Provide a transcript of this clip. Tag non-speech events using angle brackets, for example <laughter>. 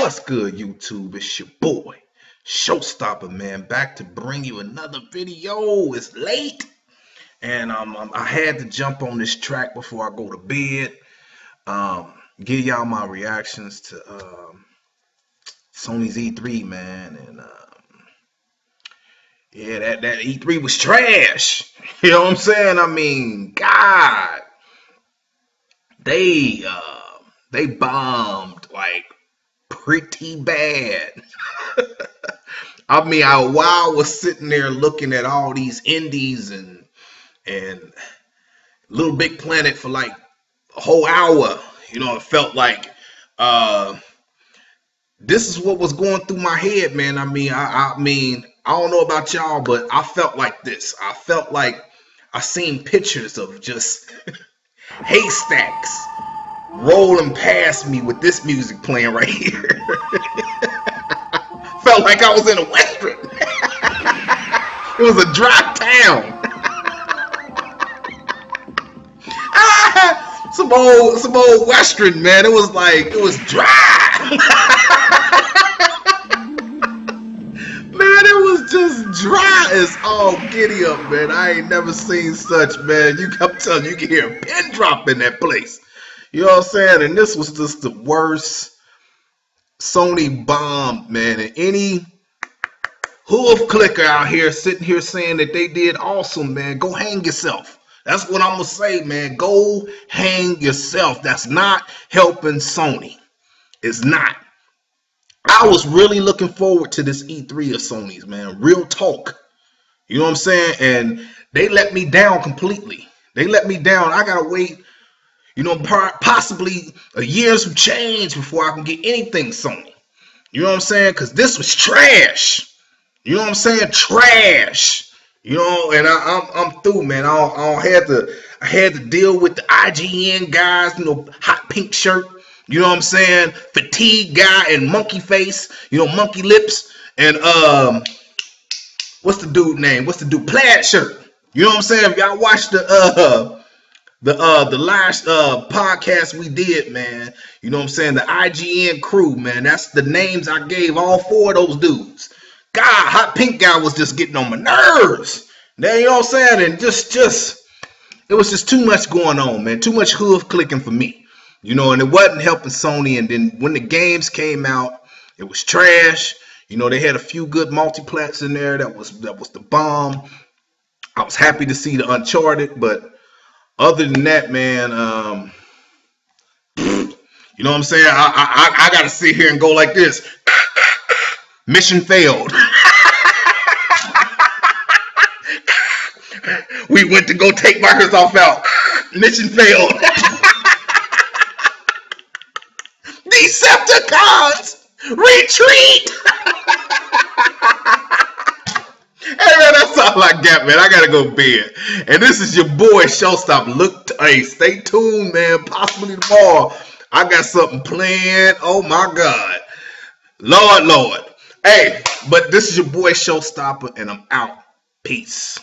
What's good, YouTube? It's your boy, Showstopper, man, back to bring you another video. It's late, and um, um, I had to jump on this track before I go to bed. Um, give y'all my reactions to um, Sony's E3, man, and um, yeah, that that E3 was trash. <laughs> You know what I'm saying? I mean, God, they uh, they bombed like pretty bad. <laughs> I mean, I, while I was sitting there looking at all these indies and and Little Big Planet for like a whole hour, you know, it felt like uh, this is what was going through my head, man. I mean, I, I mean, I don't know about y'all, but I felt like this. I felt like I seen pictures of just <laughs> haystacks rolling past me with this music playing right here. <laughs> Felt like I was in a western. <laughs> it was a dry town. <laughs> ah, some old, some old western man. It was like it was dry. man, it was just dry as all giddy up, man. I ain't never seen such, man. You, I'm telling you, you can hear a pin drop in that place. You know what I'm saying? And this was just the worst Sony bomb, man. And any hoof clicker out here sitting here saying that they did awesome, man, go hang yourself. That's what I'm gonna say, man. Go hang yourself. That's not helping Sony. It's not. I was really looking forward to this E3 of Sony's, man. Real talk. You know what I'm saying? And they let me down completely. They let me down. I gotta wait you know, possibly a year's change before I can get anything Sony. You know what I'm saying? Because this was trash. You know what I'm saying? Trash. You know, and I, am I'm, I'm through, man. I don't, I don't have to. I had to deal with the IGN guys. You know, hot pink shirt. You know what I'm saying? Fatigue guy and monkey face. You know, monkey lips and um, what's the dude name? What's the dude? Plaid shirt. You know what I'm saying? If y'all watch the uh the uh the last uh podcast we did, man. You know what I'm saying? The IGN crew, man. That's the names I gave all four of those dudes. God, hot pink guy was just getting on my nerves. Now you know what I'm saying? And just just it was just too much going on, man. Too much hoof clicking for me. You know, and it wasn't helping Sony. And then when the games came out, it was trash. You know, they had a few good multiplats in there. That was that was the bomb. I was happy to see the Uncharted, but other than that, man, um, you know what I'm saying? I, I, I got to sit here and go like this. Mission failed. <laughs> we went to go take Microsoft out. Mission failed. <laughs> Decepticons, retreat. <laughs> all I got, man. I gotta go bed. And this is your boy Showstop. Look, hey, stay tuned, man. Possibly tomorrow, I got something planned. Oh my God, Lord, Lord. Hey, but this is your boy Showstopper, and I'm out. Peace.